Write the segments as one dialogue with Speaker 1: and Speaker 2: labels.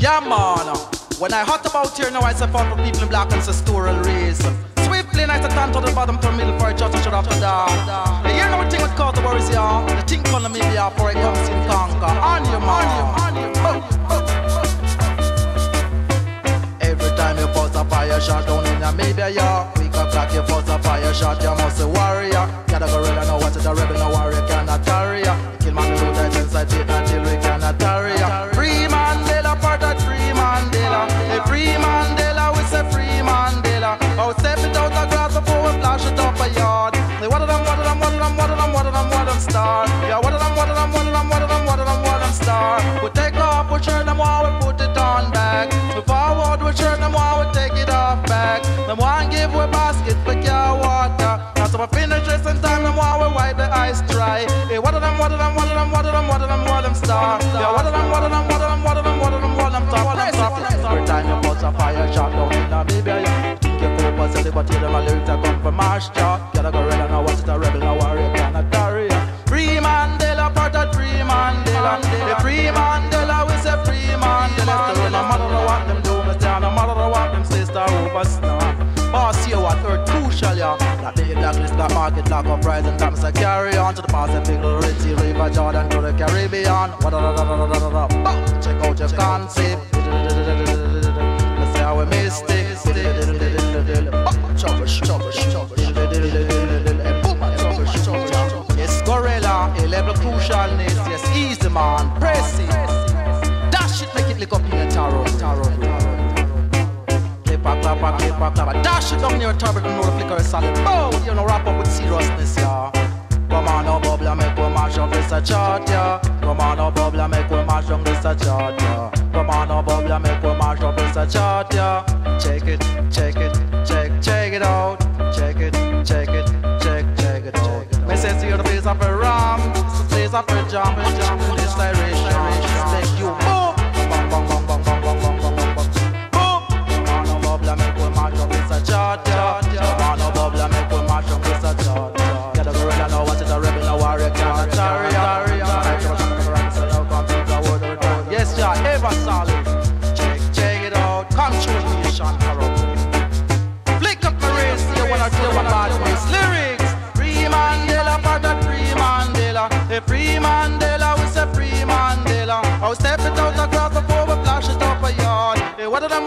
Speaker 1: Yeah, man. When I hot about here now, I say for people in black and story race. Swiftly, I say turn to the bottom to middle for a just should have to die. You hear no thing with cause the worries, yeah. The thing for me, yeah, for it comes in conquer. On you, man. On you, on you. Oh, oh. Every time you put a fire shot down in Namibia, yeah. We got black, you put a fire shot, you must waddle them, waddle them, waddle them star. Yeah, waddle them, waddle them, waddle them, waddle them, waddle them, waddle them top, waddle them top. Every time you put a fire shot down in a baby, you think you could possess it, but you them a lyrics that come from Marsh Jaw. Get a gorilla now, what's it a rebel? checklist, the market, lack of pride and times carry on to the Pacific, Little River, Jordan to the Caribbean. Check out your concept. Let's say how we mistake. Yes, gorilla, a level crucialness. Yes, easy man, press it. Dash it, make it lick up in the tarot tarot. Clipper, clapper, clipper, clapper. Dash it down in your turbo, don't know the flicker is solid. Oh, you know, wrap up with seriousness, yeah. Come on, no bubble, make we mash up this a chart, yeah. Come on, no bubble, make we mash up this a chart, yeah. Come on, no bubble, make we mash up this a chart, yeah. Check it, check it, check, check it out. Check it, check it, check, check it out. Me say to you the place of a ram, the of a jump, jump, this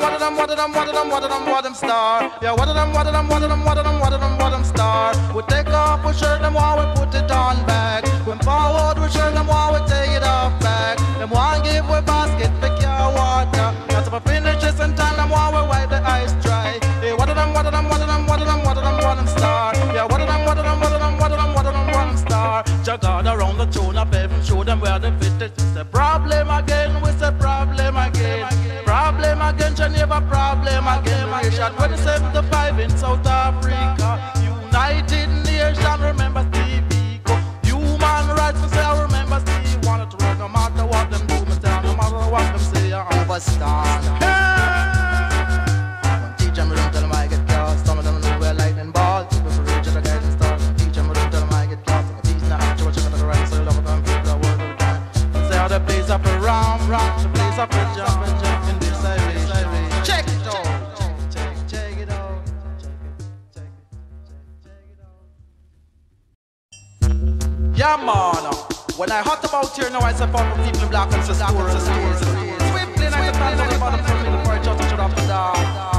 Speaker 1: what them, what them, what them, what them, what them, star. Yeah, what them, what them, what them, what them, what them, what them star. We take off, we shirt them while we put it on back. When forward, we shirt them while we take it off back. Them one give we basket, pick your water. That's if we finish this in time, them while we wipe the ice dry. Hey, what them, what them, what them, what them, what them, what them star. Yeah, what them, what them, what them, what them, what them, what them star. Juggled around the throne of heaven, show them where they fit superstar. Yeah. When teach them, don't tell them I get lost. Some of them know where lightning ball. People for reach the guys and stars. Teach me don't tell them I get lost. Some these now, I'm check out the right side of them. People are worth the time. And say how they place up and round, round. The place up and jump and jump in this side, this side. Check it out. Yeah, man. When I hot about here now, I support people black and sisters. Stand on the bottom, put me the fire, just shut up the